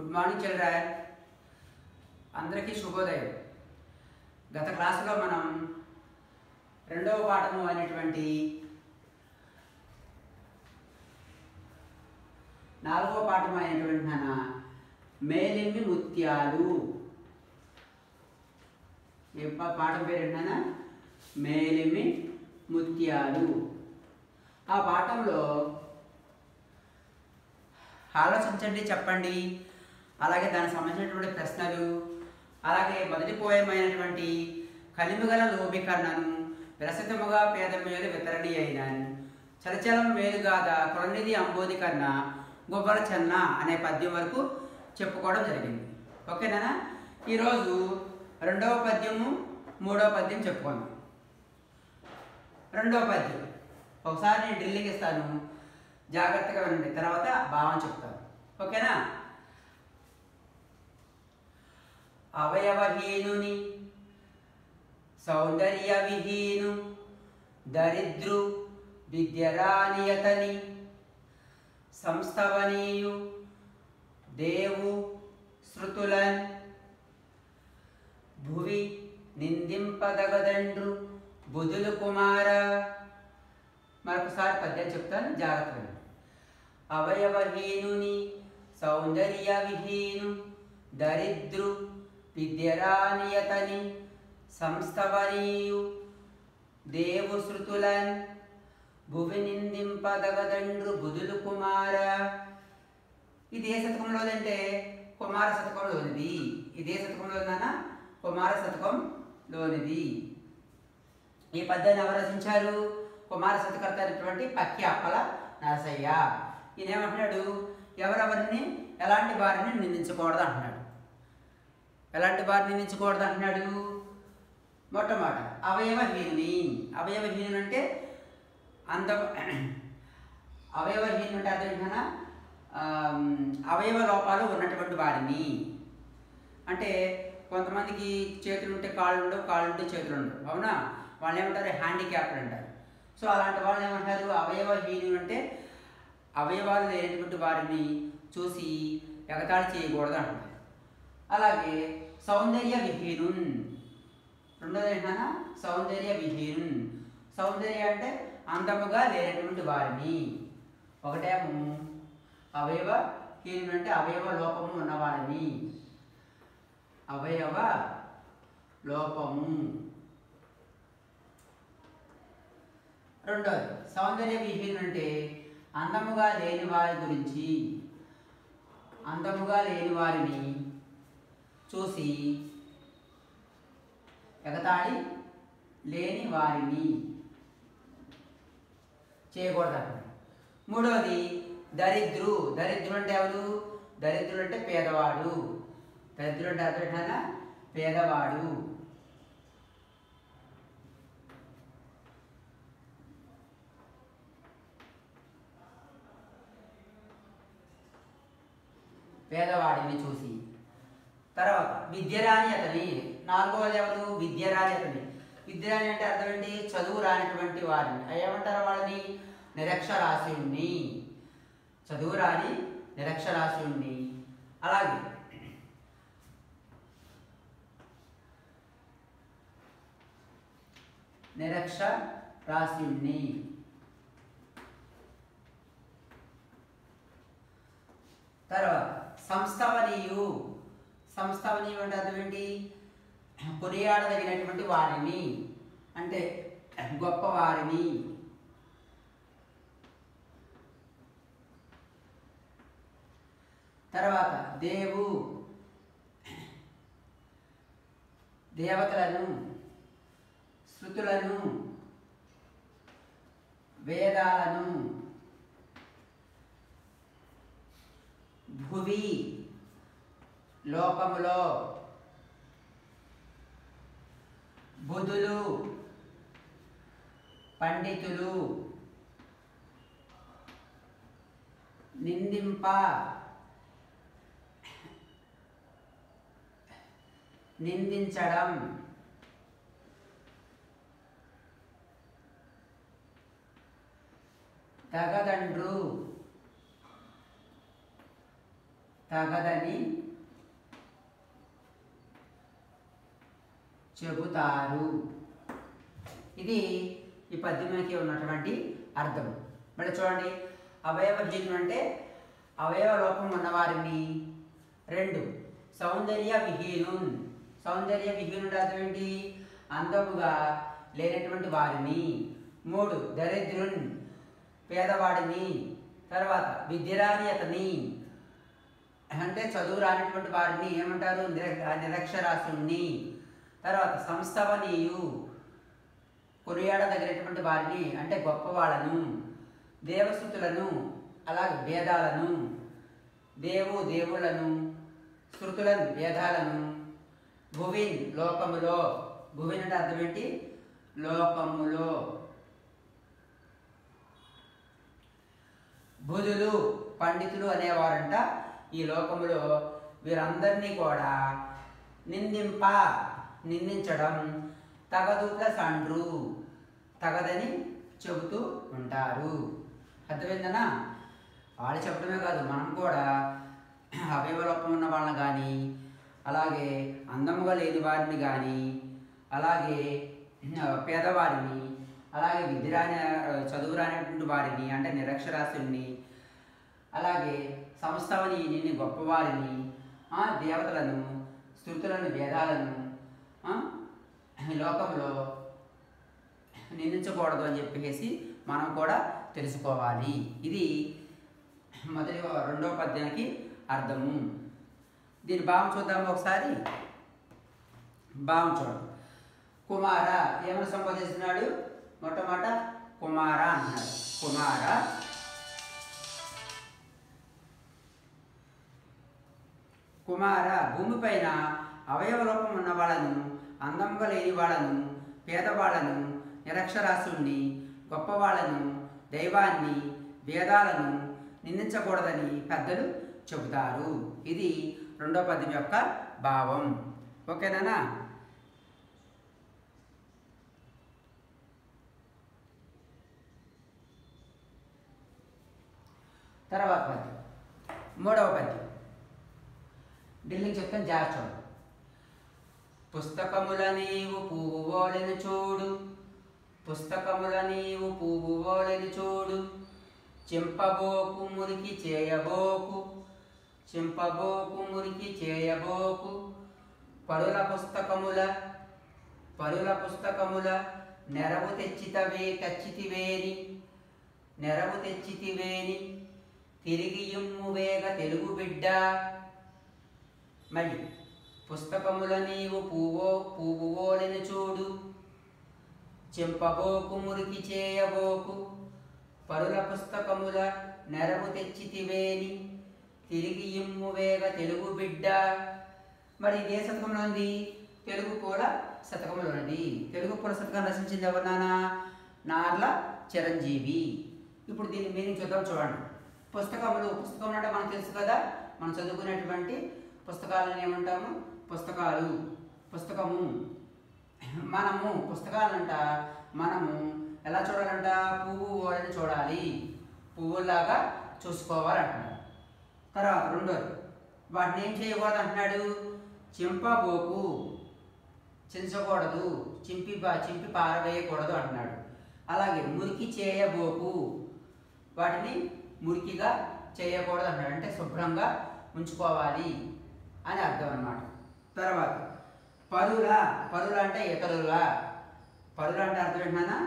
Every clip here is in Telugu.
Good morning children. అందరికీ శుభోదయం. గత క్లాసులో మనం రెండవ పాఠము అయినటువంటి నాలుగవ పాఠం అయినటువంటి మన మేలిమి ముత్యాలు. ఏ పాఠం పేరు ఏంటన్నా? మేలిమి ముత్యాలు. ఆ పాఠంలో ఆలోచించండి చెప్పండి. అలాగే దానికి సంబంధించినటువంటి ప్రశ్నలు అలాగే మొదటి పోయమైనటువంటి కలిమిగల లోబీకరణను విరసితముగా పేద మేలు వితరణి అయినాను. చలచలం మేలుగాద కొలనిధి అంబోధి కన్నా గొబ్బల చెన్న అనే పద్యం వరకు చెప్పుకోవడం జరిగింది. ఓకేనా? ఈరోజు రెండవ పద్యము మూడవ పద్యం చెప్పుకుందాం. రెండవ పద్యం. ఒకసారి నేను డ్రిల్లింగ్ ఇస్తాను. జాగ్రత్తగా వినండి. తర్వాత భావం చెప్తాను. ఓకేనా? అవయవహీనుని సౌందర్య విహీను దరిద్రు విద్యరానియతని సంస్థవనీయు దేవు శృతులన్ భువి నిందింపదగదండ్రు బుధులు కుమార. మరొకసారి పద్యం చెప్తాను జాగ్రత్తగా అవయవహీనుని సౌందర్య విహీను దరిద్రు విద్యరానియతని సంస్థవనీయు దేవు శృతులన్ భువి నిందింపదగదండ్రు బుధులు కుమార. ఇది ఏ శతకంలోదంటే కుమార శతకంలోనిది. ఇది ఏ శతకంలోనా కుమార శతకంలోనిది. ఈ పద్యాన్ని ఎవరు రచించారు కుమార శతకర్త అయినటువంటి పక్కి అప్పల నరసయ్య. ఈయన ఏమంటున్నాడు ఎవరెవరిని? ఎలాంటి వారిని నిందించకూడదు అంటున్నాడు ఎలాంటి వారిని నిందించకూడదు అంటున్నాడు? మొట్టమొదట అవయవహీనుని. అవయవహీనుని అంటే అంత అవయవహీనుని అంటే అర్థం అవయవ లోపాలు ఉన్నటువంటి వారిని. అంటే కొంతమందికి చేతులు ఉంటే కాళ్ళు ఉండవు కాళ్ళు ఉంటే చేతులు ఉండవు. అవునా? వాళ్ళు ఏమంటారు? హ్యాండిక్యాప్డ్ అంటారు. సో అలాంటి వాళ్ళు ఏమంటారు? అవయవహీనులు అంటే అవయవాలు లేనటువంటి వారిని చూసి ఎగతాళి చేయకూడదు అంటారు. అలాగే సౌందర్య విహీనున్ రెండోది ఏంటన్నా? సౌందర్య విహీనున్ సౌందర్య అంటే అందముగా లేనటువంటి వారిని. ఒకటేమో అవయవ హీనుడు అంటే అవయవ లోపము ఉన్నవారిని. అవయవ లోపము. రెండోది సౌందర్య విహీనుడు అంటే అందముగా లేని వారి గురించి. అందముగా లేని వారిని చూసి ఎగతాళి లేని వారిని చేయకూడదు మూడవది దరిద్రు. దరిద్రుడు అంటే ఎవరు? దరిద్రుడు అంటే పేదవాడు. దరిద్రుడు అంటే అర్థం పేదవాడు. పేదవాడిని చూసి తర్వాత విద్యరాని అతని నాలుగవది ఎవరు విద్యరాని అతని. విద్యరాని అంటే అర్థం ఏంటి? చదువు రానటువంటి వారిని. ఏమంటారు వాళ్ళని? నిరక్షరాస్యుణ్ణి. చదువు రాని నిరక్షరాస్యుణ్ణి. అలాగే నిరక్ష నిరక్షరాస్యుణ్ణి. తర్వాత సంస్థవనీయు. సంస్థవనీయు అంటే అటువంటి ఏంటి కొనియాడదగినటువంటి వారిని. అంటే గొప్పవారిని. తర్వాత దేవు. దేవతలను శృతులను వేదాలను భువి. లోకములో బుధులు పండితులు నిందింప నిందించడం తగదండ్రు తగదని చెబుతారు. ఇది ఈ పద్యంలోకి ఉన్నటువంటి అర్థం. మళ్ళీ చూడండి. అవయవజన్యుడు అంటే అవయవ లోపం ఉన్నవారిని రెండు. సౌందర్య విహీనున్. సౌందర్య విహీనుడు అర్థం ఏంటి? అందముగా లేనటువంటి వారిని. మూడు. దరిద్రున్. పేదవాడిని. తర్వాత విద్యరాని అతని. అంటే చదువు రానటువంటి వారిని ఏమంటారు? నిర నిరక్షరాస్యుణ్ణి. తర్వాత సంస్థవనీయు కొనియాడదగినటువంటి వారిని అంటే గొప్పవాళ్ళను దేవస్థుతులను అలాగే వేదాలను దేవు దేవుళ్ళను శృతులను వేదాలను భువిన్ లోకములో భువిన్ అంటే అర్థం ఏంటి? లోకములో బుధులు పండితులు అనేవారంట ఈ లోకములో. వీరందరినీ కూడా నిందింప. నిందించడం తగదు ప్లస్ అండ్రు తగదని చెబుతూ ఉంటారు. అర్థమైందనా? వాళ్ళు చెప్పడమే కాదు మనం కూడా అవయవలోపం ఉన్న వాళ్ళని కానీ అలాగే అందముగా లేని వారిని కానీ అలాగే పేదవారిని అలాగే విద్య రాని చదువు రానటువంటి వారిని అంటే నిరక్షరాస్యుల్ని అలాగే సంస్థవని నిన్ను గొప్పవారిని ఆ, దేవతలను స్థుతులను వేదాలను లోకంలో నిందించకూడదు అని చెప్పేసి మనం కూడా తెలుసుకోవాలి. ఇది మొదటి రెండవ పద్యానికి అర్థము. దీని భావం చూద్దాము ఒకసారి. భావం చూడండి. కుమార ఏమని సంబోధిస్తున్నాడు? మొట్టమొదట కుమార అన్నాడు. కుమార. కుమార భూమిపైన అవయవ రూపం ఉన్న వాళ్ళను అందంగా లేని వాళ్ళను పేదవాళ్ళను నిరక్షరాస్యుల్ని గొప్పవాళ్ళను దైవాన్ని వేదాలను నిందించకూడదని పెద్దలు చెబుతారు. ఇది రెండో పద్యం యొక్క భావం. ఓకేనా తర్వాత పద్యం. మూడవ పద్యం. ఢిల్లీ చెప్తాను జాగ్రత్త. పుస్తకముల నీవు పువ్వు ఓలెను చూడు. పుస్తకముల నీవు పువ్వు ఓలెను చూడు. చింపబోకు మురికి చేయబోకు. చింపబోకు మురికి చేయబోకు. పరుల పుస్తకముల పరుల పుస్తకముల నెరవు తెచ్చితవే కచ్చితివేని. నెరవు తెచ్చితివేని. తిరిగి ఇమ్ము వేగ తెలుగు బిడ్డ. మళ్ళీ. పుస్తకముల నీవు పువ్వో పువ్వువోలిని చూడు. చెంపబోకు మురికి చేయబోకు. పరుల పుస్తకముల నెరవు తెచ్చితివేని. తిరిగి ఇమ్ము వేగ తెలుగు బిడ్డ. మరి ఇదే శతకంలో ఉంది? తెలుగు పూల శతకంలో ఉంది. తెలుగు పూల శతకం రచించింది ఎవరు నార్ల చిరంజీవి. ఇప్పుడు దీని మీనింగ్ చూద్దాం చూడండి. పుస్తకములు పుస్తకం అంటే మనకు తెలుసు కదా? మనం చదువుకునేటువంటి పుస్తకాలను ఏమంటాము? పుస్తకాలు పుస్తకము. మనము పుస్తకాలంట మనము ఎలా చూడాలంట? పువ్వు ఓడని చూడాలి. పువ్వులాగా చూసుకోవాలంటున్నాడు. తర్వాత రెండోది వాటిని ఏం చేయకూడదు అంటున్నాడు? చింపబోకు చించకూడదు. చింపి చింపి పారవేయకూడదు అంటున్నాడు. అలాగే మురికి చేయబోకు వాటిని మురికిగా చేయకూడదు అంటున్నాడు. అంటే శుభ్రంగా ఉంచుకోవాలి అని అర్థం అన్నమాట తర్వాత పరుల పరుల అంటే ఇతరుల. పరుల అంటే అర్థం ఏంటన్నా?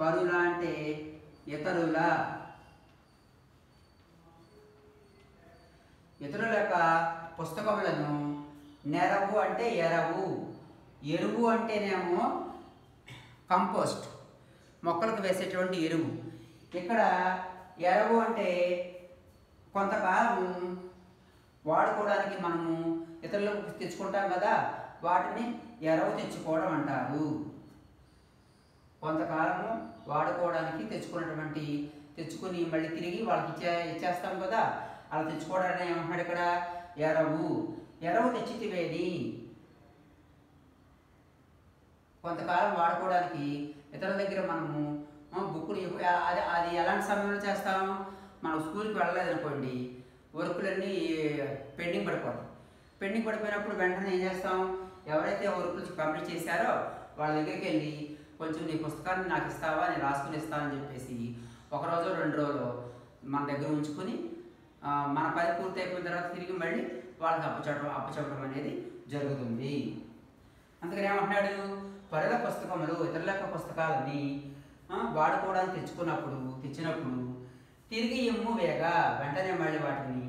పరుల అంటే ఇతరుల. ఇతరుల యొక్క పుస్తకములను నెరవు అంటే ఎరవు ఎరువు అంటేనేమో కంపోస్ట్ మొక్కలకు వేసేటువంటి ఎరువు. ఇక్కడ ఎరవు అంటే కొంతకాలం వాడుకోవడానికి మనము ఇతరులకు తెచ్చుకుంటాం కదా వాటిని ఎరవు తెచ్చుకోవడం అంటారు. కొంతకాలము వాడుకోవడానికి తెచ్చుకున్నటువంటి తెచ్చుకుని మళ్ళీ తిరిగి వాళ్ళకి ఇచ్చే ఇచ్చేస్తాం కదా అలా తెచ్చుకోవడానికి ఏమంటున్నాడు ఇక్కడ? ఎరవు. ఎరవు తెచ్చితివేని కొంతకాలం వాడుకోవడానికి ఇతరుల దగ్గర మనము బుక్కులు అది అది ఎలాంటి సమయంలో చేస్తాము మనం స్కూల్కి వెళ్ళలేదు అనుకోండి వర్కులన్నీ పెండింగ్ పడిపోతాయి. పెండింగ్ పడిపోయినప్పుడు వెంటనే ఏం చేస్తాం? ఎవరైతే వర్కులు కంప్లీట్ చేశారో వాళ్ళ దగ్గరికి వెళ్ళి కొంచెం నీ పుస్తకాన్ని నాకు ఇస్తావా? నేను రాసుకుని ఇస్తానని చెప్పేసి ఒక రోజు రెండు రోజులు మన దగ్గర ఉంచుకుని మన పని పూర్తి అయిపోయిన తర్వాత తిరిగి మళ్ళీ వాళ్ళకి అప్పచెప్పడం అప్పచెప్పడం అనేది జరుగుతుంది. అందుకని ఏమంటున్నాడు? పరుల పుస్తకములు ఇతరుల యొక్క పుస్తకాలని వాడుకోవడానికి తెచ్చుకున్నప్పుడు తెచ్చినప్పుడు తిరిగి ఎమ్ము వేగ. వెంటనే మళ్ళీ వాటిని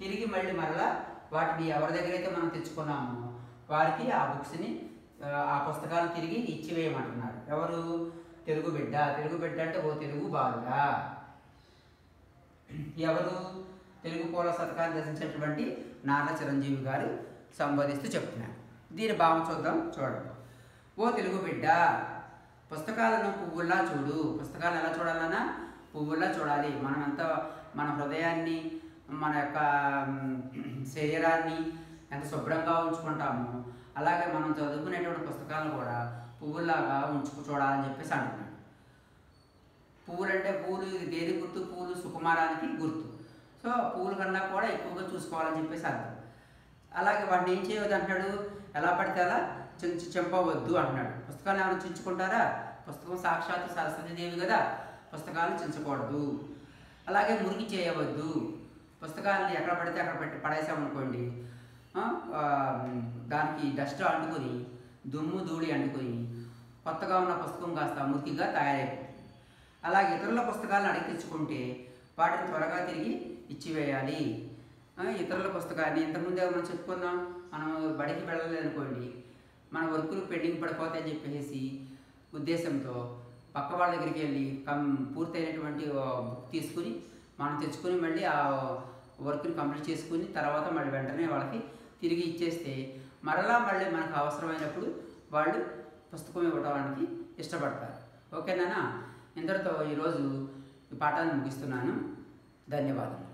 తిరిగి మళ్ళీ మరలా వాటిని ఎవరి దగ్గర అయితే మనం తెచ్చుకున్నామో వారికి ఆ బుక్స్ని ఆ, పుస్తకాలు తిరిగి ఇచ్చివేయమంటున్నారు. ఎవరు? తెలుగు బిడ్డ. తెలుగు బిడ్డ అంటే ఓ తెలుగు బాలుడా? ఎవరు? తెలుగు పూల శతకాన్ని దర్శించినటువంటి నాన్న చిరంజీవి గారు సంబోధిస్తూ చెప్తున్నారు. దీని భావం చూద్దాం చూడండి. ఓ తెలుగు బిడ్డ పుస్తకాలను పువ్వుల్లా చూడు. పుస్తకాలు ఎలా చూడాలన్నా? పువ్వుల్లా చూడాలి. మనమంతా మన హృదయాన్ని మన యొక్క శరీరాన్ని ఎంత శుభ్రంగా ఉంచుకుంటామో. అలాగే మనం చదువుకునేటువంటి పుస్తకాలను కూడా పువ్వుల్లాగా ఉంచుకు చూడాలని చెప్పేసి అంటున్నాడు. పువ్వులు అంటే పూలు దేని గుర్తు? పూలు సుకుమారానికి గుర్తు. సో పువ్వుల కన్నా కూడా ఎక్కువగా చూసుకోవాలని చెప్పేసి అర్థం. అలాగే వాడిని ఏం చేయవద్దు అంటాడు ఎలా పడితే అలా చించి చెంపవద్దు అంటున్నాడు. పుస్తకాలు ఏమైనా చించుకుంటారా? పుస్తకం సాక్షాత్ సరస్వతీదేవి కదా పుస్తకాలు చించకూడదు. అలాగే మురికి చేయవద్దు. పుస్తకాలను ఎక్కడ పడితే అక్కడ పెట్టి పడేసామనుకోండి దానికి డస్ట్ అంటుకొని దుమ్ము ధూళి అంటుకొని కొత్తగా ఉన్న పుస్తకం కాస్త మురికిగా తయారైపోతుంది. అలాగే ఇతరుల పుస్తకాలను అడిగించుకుంటే వాటిని త్వరగా తిరిగి ఇచ్చివేయాలి. ఇతరుల పుస్తకాన్ని ఇంతకుముందే మనం చెప్పుకున్నాం మనం బడికి వెళ్ళలేదనుకోండి మన వర్కులు పెండింగ్ పడిపోతాయని చెప్పేసి ఉద్దేశంతో పక్క వాళ్ళ దగ్గరికి వెళ్ళి కం పూర్తయినటువంటి బుక్ తీసుకుని మనం తెచ్చుకొని మళ్ళీ ఆ వర్క్ని కంప్లీట్ చేసుకుని తర్వాత మళ్ళీ వెంటనే వాళ్ళకి తిరిగి ఇచ్చేస్తే మరలా మళ్ళీ మనకు అవసరమైనప్పుడు వాళ్ళు పుస్తకం ఇవ్వడానికి ఇష్టపడతారు. ఓకేనా ఇంతటితో ఈరోజు ఈ పాఠాన్ని ముగిస్తున్నాను. ధన్యవాదాలు